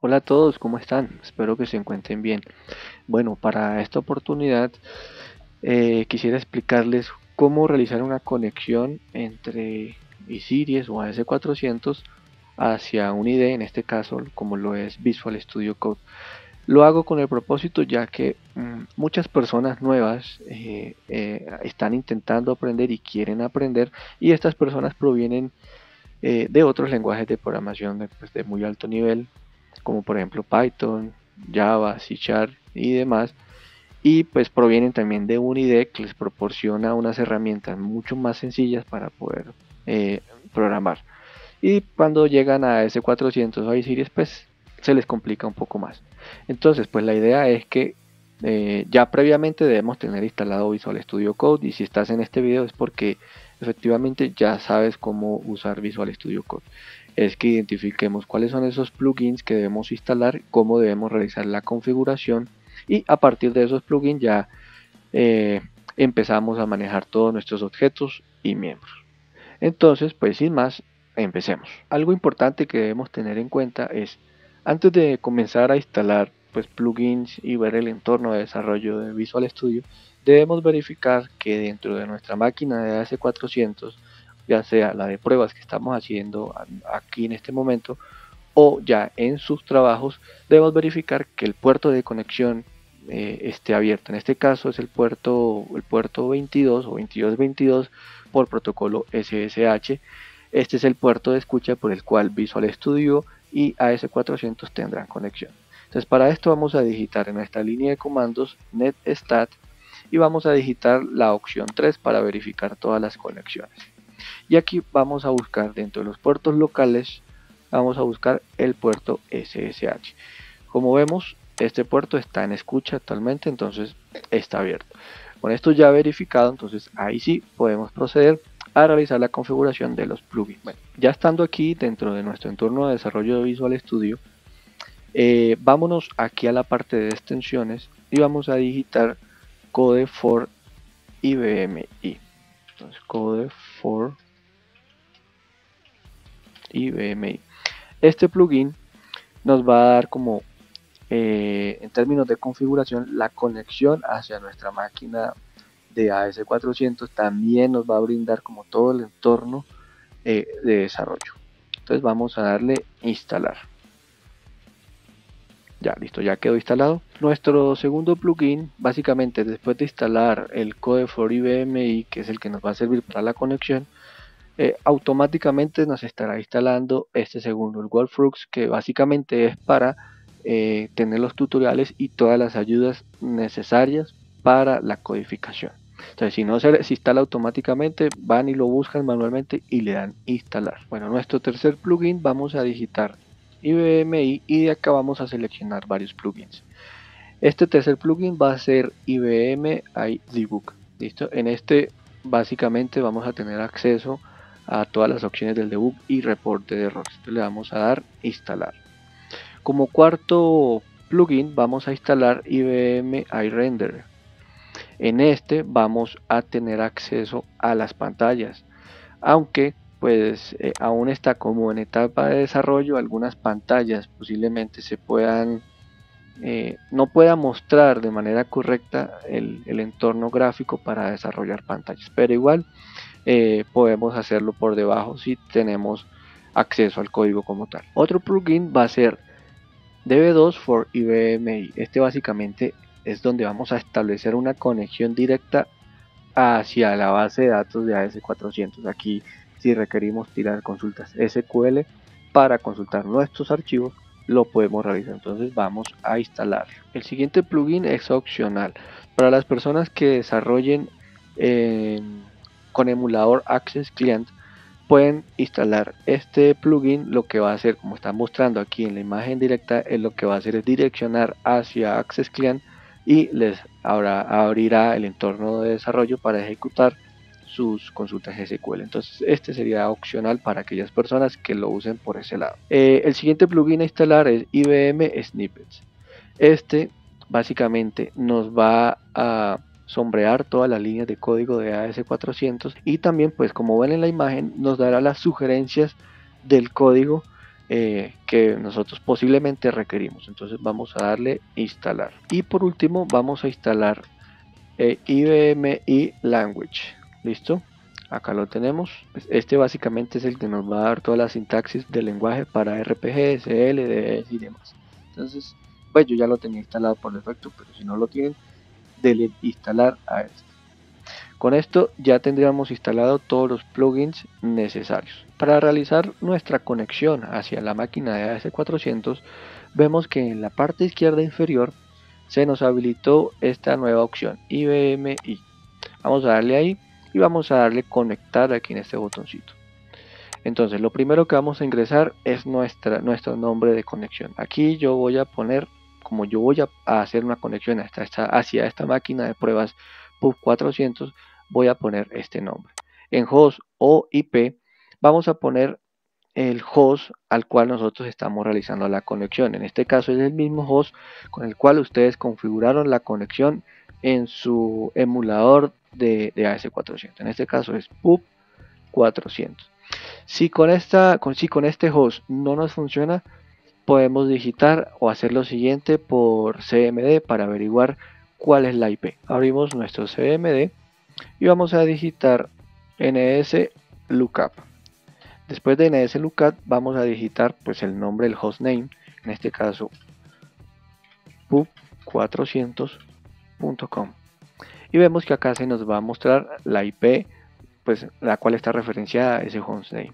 Hola a todos, ¿cómo están? Espero que se encuentren bien. Bueno, para esta oportunidad eh, quisiera explicarles cómo realizar una conexión entre iSeries o AS400 hacia un IDE, en este caso como lo es Visual Studio Code. Lo hago con el propósito ya que mm, muchas personas nuevas eh, eh, están intentando aprender y quieren aprender y estas personas provienen de otros lenguajes de programación de, pues, de muy alto nivel como por ejemplo Python, Java, C Sharp y demás. Y pues provienen también de un IDE que les proporciona unas herramientas mucho más sencillas para poder eh, programar. Y cuando llegan a S400 o iSeries pues se les complica un poco más. Entonces pues la idea es que eh, ya previamente debemos tener instalado Visual Studio Code y si estás en este video es porque efectivamente ya sabes cómo usar Visual Studio Code es que identifiquemos cuáles son esos plugins que debemos instalar, cómo debemos realizar la configuración y a partir de esos plugins ya eh, empezamos a manejar todos nuestros objetos y miembros. Entonces, pues sin más, empecemos. Algo importante que debemos tener en cuenta es, antes de comenzar a instalar pues, plugins y ver el entorno de desarrollo de Visual Studio, debemos verificar que dentro de nuestra máquina de AS400 ya sea la de pruebas que estamos haciendo aquí en este momento o ya en sus trabajos, debemos verificar que el puerto de conexión eh, esté abierto. En este caso es el puerto, el puerto 22 o 2222 por protocolo SSH. Este es el puerto de escucha por el cual Visual Studio y AS400 tendrán conexión. Entonces para esto vamos a digitar en nuestra línea de comandos netstat y vamos a digitar la opción 3 para verificar todas las conexiones. Y aquí vamos a buscar dentro de los puertos locales vamos a buscar el puerto SSH como vemos este puerto está en escucha actualmente entonces está abierto. Con esto ya verificado entonces ahí sí podemos proceder a realizar la configuración de los plugins ya estando aquí dentro de nuestro entorno de desarrollo de Visual Studio eh, vámonos aquí a la parte de extensiones y vamos a digitar code for IBMI entonces code for IBMI. Este plugin nos va a dar como eh, en términos de configuración la conexión hacia nuestra máquina de AS400 también nos va a brindar como todo el entorno eh, de desarrollo. Entonces vamos a darle instalar. Ya listo ya quedó instalado. Nuestro segundo plugin básicamente después de instalar el code for IBMI que es el que nos va a servir para la conexión eh, automáticamente nos estará instalando este segundo, el Wolfrux, que básicamente es para eh, tener los tutoriales y todas las ayudas necesarias para la codificación. Entonces, si no se, instala automáticamente, van y lo buscan manualmente y le dan instalar. Bueno, nuestro tercer plugin vamos a digitar IBMI y de acá vamos a seleccionar varios plugins. Este tercer plugin va a ser IBM iDebug. ¿Listo? En este básicamente vamos a tener acceso a todas las opciones del debug y reporte de errores. Entonces le vamos a dar instalar. Como cuarto plugin vamos a instalar IBM iRender. En este vamos a tener acceso a las pantallas, aunque pues eh, aún está como en etapa de desarrollo, algunas pantallas posiblemente se puedan eh, no pueda mostrar de manera correcta el, entorno gráfico para desarrollar pantallas, pero igual eh, podemos hacerlo por debajo si tenemos acceso al código como tal. Otro plugin va a ser DB2 for IBMI. Este básicamente es donde vamos a establecer una conexión directa hacia la base de datos de AS400. Aquí si requerimos tirar consultas SQL para consultar nuestros archivos lo podemos realizar. Entonces vamos a instalar el siguiente plugin es opcional. Para las personas que desarrollen en con emulador Access Client pueden instalar este plugin. Lo que va a hacer como está mostrando aquí en la imagen directa es lo que va a hacer es direccionar hacia Access Client y les abrirá el entorno de desarrollo para ejecutar sus consultas SQL entonces este sería opcional para aquellas personas que lo usen por ese lado. Eh, el siguiente plugin a instalar es IBM Snippets. Este básicamente nos va a sombrear todas las líneas de código de AS400 y también pues como ven en la imagen nos dará las sugerencias del código eh, que nosotros posiblemente requerimos. Entonces vamos a darle instalar. Y por último vamos a instalar eh, IBM e Language. Listo acá lo tenemos. Pues, este básicamente es el que nos va a dar toda la sintaxis del lenguaje para RPG, SL, DS y demás. Entonces pues yo ya lo tenía instalado por defecto pero si no lo tienen de instalar a este. Con esto ya tendríamos instalado todos los plugins necesarios. Para realizar nuestra conexión hacia la máquina de AS400, vemos que en la parte izquierda inferior se nos habilitó esta nueva opción IBMI. Vamos a darle ahí y vamos a darle conectar aquí en este botoncito. Entonces lo primero que vamos a ingresar es nuestro nombre de conexión. Aquí yo voy a poner como yo voy a, hacer una conexión hacia esta máquina de pruebas PUB 400, voy a poner este nombre. En host o IP vamos a poner el host al cual nosotros estamos realizando la conexión. En este caso es el mismo host con el cual ustedes configuraron la conexión en su emulador de, de AS400. En este caso es PUB 400. Si con, esta, con, si con este host no nos funciona, podemos digitar o hacer lo siguiente por CMD para averiguar cuál es la IP. Abrimos nuestro CMD y vamos a digitar ns lookup. Después de ns lookup vamos a digitar pues el nombre del hostname, en este caso pub400.com. Y vemos que acá se nos va a mostrar la IP pues la cual está referenciada ese hostname.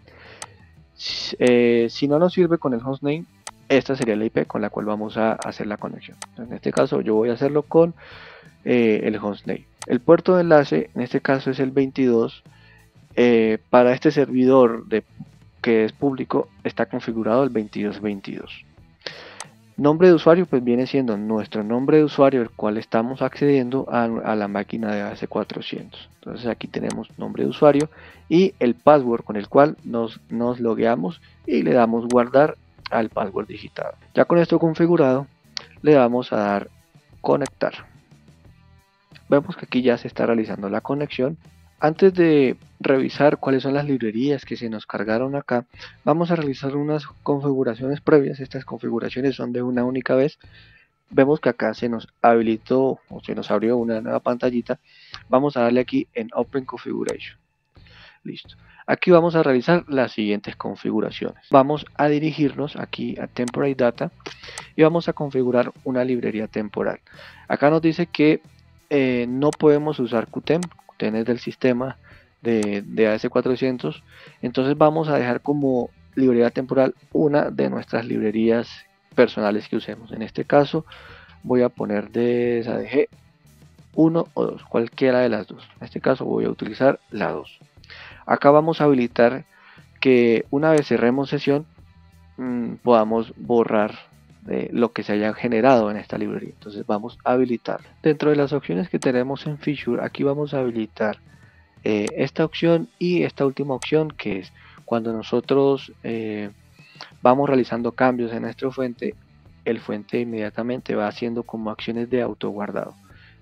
Eh, si no nos sirve con el hostname esta sería la IP con la cual vamos a hacer la conexión. En este caso yo voy a hacerlo con eh, el hostname. El puerto de enlace en este caso es el 22. Eh, para este servidor que es público está configurado el 2222. Nombre de usuario pues viene siendo nuestro nombre de usuario el cual estamos accediendo a, la máquina de AC400. Entonces aquí tenemos nombre de usuario y el password con el cual nos, nos logueamos y le damos guardar al password digitado. Ya con esto configurado, le vamos a dar conectar. Vemos que aquí ya se está realizando la conexión. Antes de revisar cuáles son las librerías que se nos cargaron acá, vamos a realizar unas configuraciones previas. Estas configuraciones son de una única vez. Vemos que acá se nos habilitó o se nos abrió una nueva pantallita. Vamos a darle aquí en Open Configuration. Listo. Aquí vamos a realizar las siguientes configuraciones. Vamos a dirigirnos aquí a Temporary Data y vamos a configurar una librería temporal. Acá nos dice que eh, no podemos usar Qtem, Es del sistema de, de AS400, entonces vamos a dejar como librería temporal una de nuestras librerías personales que usemos. En este caso voy a poner DSADG 1 o 2, cualquiera de las dos. En este caso voy a utilizar la 2. Acá vamos a habilitar que una vez cerremos sesión mm, podamos borrar eh, lo que se haya generado en esta librería. Entonces vamos a habilitar. Dentro de las opciones que tenemos en Feature, aquí vamos a habilitar eh, esta opción y esta última opción que es cuando nosotros eh, vamos realizando cambios en nuestra fuente, el fuente inmediatamente va haciendo como acciones de autoguardado.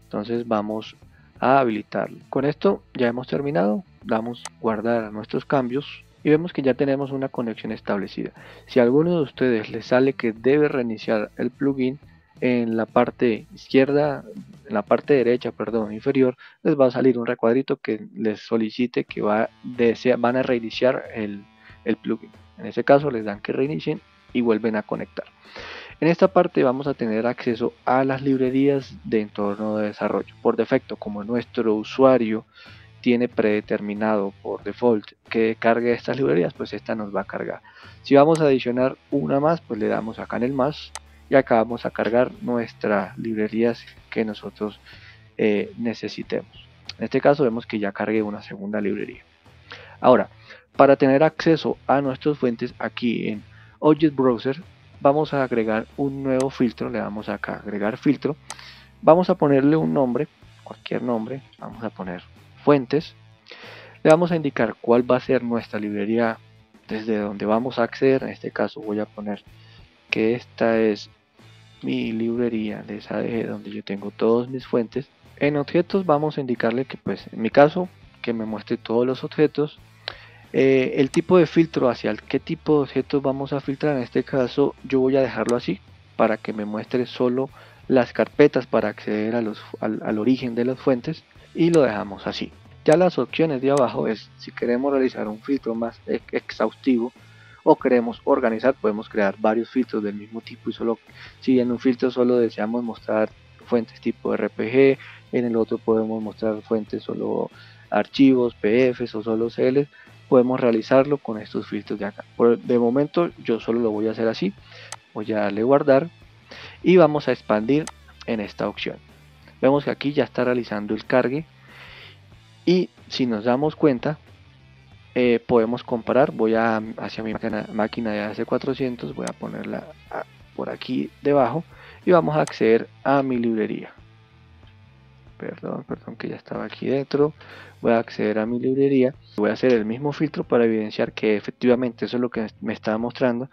Entonces vamos a habilitarlo. Con esto ya hemos terminado, damos guardar a nuestros cambios y vemos que ya tenemos una conexión establecida. Si a alguno de ustedes les sale que debe reiniciar el plugin, en la parte izquierda, en la parte derecha, perdón, inferior, les va a salir un recuadrito que les solicite que va desea, van a reiniciar el, el plugin. En ese caso les dan que reinicien y vuelven a conectar. En esta parte vamos a tener acceso a las librerías de entorno de desarrollo. Por defecto, como nuestro usuario tiene predeterminado por default que cargue estas librerías, pues esta nos va a cargar. Si vamos a adicionar una más, pues le damos acá en el más y acá vamos a cargar nuestras librerías que nosotros eh, necesitemos. En este caso vemos que ya cargué una segunda librería. Ahora, para tener acceso a nuestras fuentes aquí en Object Browser vamos a agregar un nuevo filtro, le damos acá agregar filtro, vamos a ponerle un nombre, cualquier nombre, vamos a poner fuentes, le vamos a indicar cuál va a ser nuestra librería desde donde vamos a acceder, en este caso voy a poner que esta es mi librería de SADG donde yo tengo todas mis fuentes, En objetos vamos a indicarle que pues en mi caso que me muestre todos los objetos. Eh, el tipo de filtro hacia el qué tipo de objetos vamos a filtrar. En este caso yo voy a dejarlo así para que me muestre solo las carpetas para acceder a los, al, origen de las fuentes y lo dejamos así. Ya las opciones de abajo es si queremos realizar un filtro más exhaustivo o queremos organizar, podemos crear varios filtros del mismo tipo y solo si en un filtro solo deseamos mostrar fuentes tipo RPG, en el otro podemos mostrar fuentes solo archivos, PFs o solo CLs, podemos realizarlo con estos filtros de acá. Por, de momento yo solo lo voy a hacer así, voy a darle guardar y vamos a expandir en esta opción. Vemos que aquí ya está realizando el cargue. Y si nos damos cuenta eh, podemos comparar, voy a hacia mi máquina, de AC400, voy a ponerla por aquí debajo y vamos a acceder a mi librería. Perdón, perdón que ya estaba aquí dentro, voy a acceder a mi librería, voy a hacer el mismo filtro para evidenciar que efectivamente eso es lo que me está mostrando.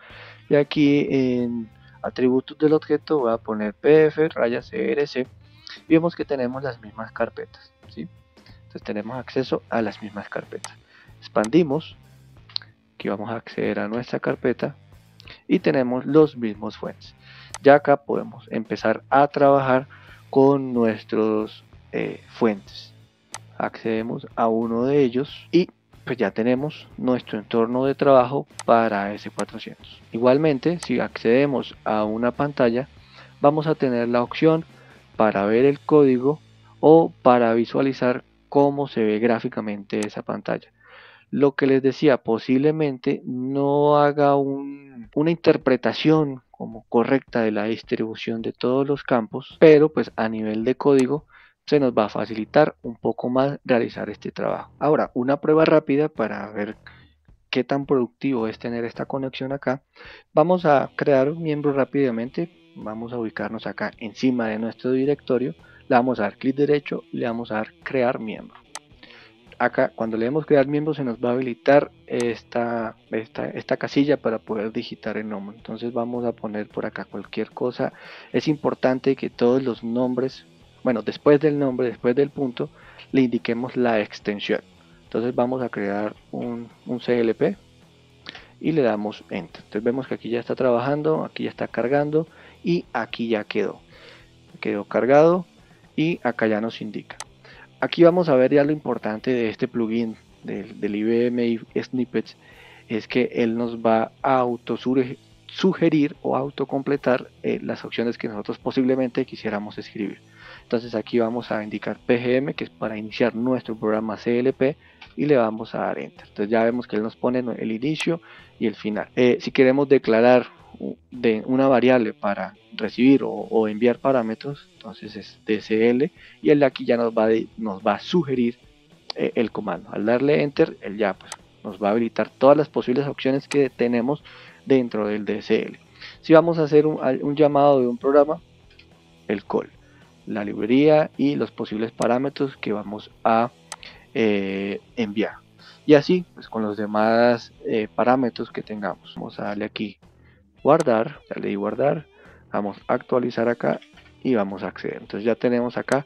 Y aquí en atributos del objeto voy a poner pf raya crc y vemos que tenemos las mismas carpetas ¿sí? entonces tenemos acceso a las mismas carpetas expandimos aquí vamos a acceder a nuestra carpeta y tenemos los mismos fuentes ya acá podemos empezar a trabajar con nuestros eh, fuentes. Accedemos a uno de ellos y pues ya tenemos nuestro entorno de trabajo para S400. Igualmente, si accedemos a una pantalla, vamos a tener la opción para ver el código o para visualizar cómo se ve gráficamente esa pantalla. Lo que les decía, posiblemente no haga una interpretación como correcta de la distribución de todos los campos, pero pues a nivel de código se nos va a facilitar un poco más realizar este trabajo. Ahora, una prueba rápida para ver qué tan productivo es tener esta conexión acá. Vamos a crear un miembro rápidamente. Vamos a ubicarnos acá encima de nuestro directorio. Le vamos a dar clic derecho, le vamos a dar crear miembro. Acá cuando le demos crear miembro se nos va a habilitar esta, esta, esta casilla para poder digitar el nombre. Entonces vamos a poner por acá cualquier cosa. Es importante que todos los nombres bueno, después del nombre, después del punto, le indiquemos la extensión. Entonces vamos a crear un, CLP y le damos Enter. Entonces vemos que aquí ya está trabajando, aquí ya está cargando y aquí ya quedó. Quedó cargado y acá ya nos indica. Aquí vamos a ver ya lo importante de este plugin del, del IBM Snippets es que él nos va a auto sugerir o autocompletar eh, las opciones que nosotros posiblemente quisiéramos escribir. Entonces aquí vamos a indicar PGM, que es para iniciar nuestro programa CLP, y le vamos a dar Enter. Entonces ya vemos que él nos pone el inicio y el final. Eh, si queremos declarar de una variable para recibir o, enviar parámetros, entonces es DCL, y él aquí ya nos va, nos va a sugerir eh, el comando. Al darle Enter, él ya pues, nos va a habilitar todas las posibles opciones que tenemos dentro del DCL. Si vamos a hacer un, un llamado de un programa, el call la librería y los posibles parámetros que vamos a eh, enviar y así pues con los demás eh, parámetros que tengamos vamos a darle aquí guardar dale y guardar vamos a actualizar acá y vamos a acceder entonces ya tenemos acá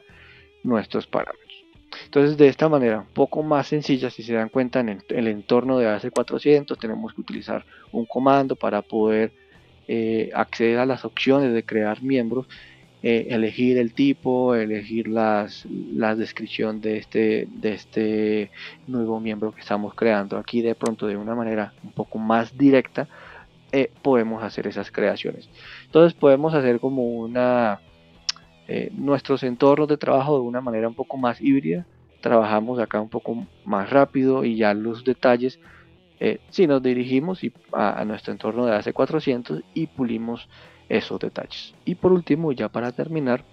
nuestros parámetros entonces de esta manera un poco más sencilla si se dan cuenta en el, entorno de AC400 tenemos que utilizar un comando para poder eh, acceder a las opciones de crear miembros eh, elegir el tipo, elegir las, la descripción de este, de este nuevo miembro que estamos creando. Aquí de pronto de una manera un poco más directa eh, podemos hacer esas creaciones. Entonces podemos hacer como una eh, nuestros entornos de trabajo de una manera un poco más híbrida. Trabajamos acá un poco más rápido y ya los detalles si nos dirigimos a, nuestro entorno de AC400 y pulimos esos detalles. Y por último, ya para terminar,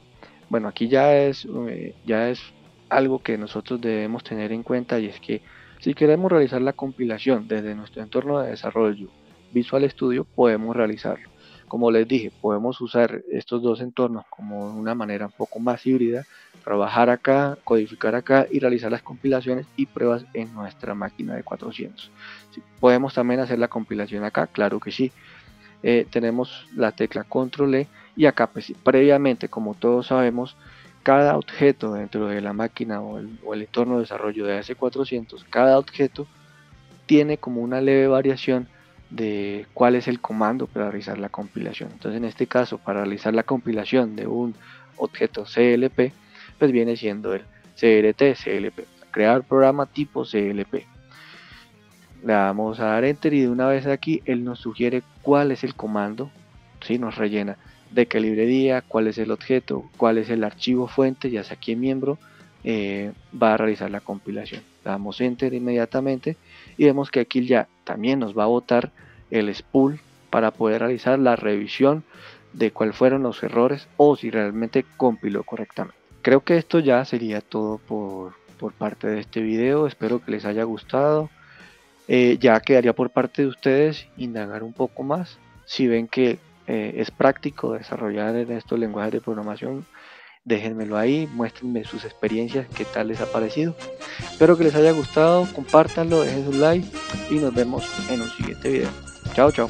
bueno, aquí ya es, eh, ya es algo que nosotros debemos tener en cuenta y es que si queremos realizar la compilación desde nuestro entorno de desarrollo Visual Studio, podemos realizarlo. Como les dije, podemos usar estos dos entornos como una manera un poco más híbrida, trabajar acá, codificar acá y realizar las compilaciones y pruebas en nuestra máquina de 400. ¿Podemos también hacer la compilación acá? Claro que sí. Eh, tenemos la tecla control E y acá pues, previamente como todos sabemos cada objeto dentro de la máquina o el, o el entorno de desarrollo de AS400, cada objeto tiene como una leve variación de cuál es el comando para realizar la compilación. Entonces en este caso para realizar la compilación de un objeto CLP pues viene siendo el CRT CLP, crear programa tipo CLP. Le damos a dar enter y de una vez aquí él nos sugiere cuál es el comando, si nos rellena de qué librería, cuál es el objeto, cuál es el archivo fuente, ya sea en miembro, eh, va a realizar la compilación. Damos enter inmediatamente y vemos que aquí ya también nos va a botar el spool para poder realizar la revisión de cuáles fueron los errores o si realmente compiló correctamente. Creo que esto ya sería todo por, parte de este video, espero que les haya gustado. Eh, ya quedaría por parte de ustedes indagar un poco más. Si ven que eh, es práctico desarrollar en estos lenguajes de programación, déjenmelo ahí, muéstrenme sus experiencias, qué tal les ha parecido. Espero que les haya gustado, compártanlo, dejen su like y nos vemos en un siguiente video. Chao, chao.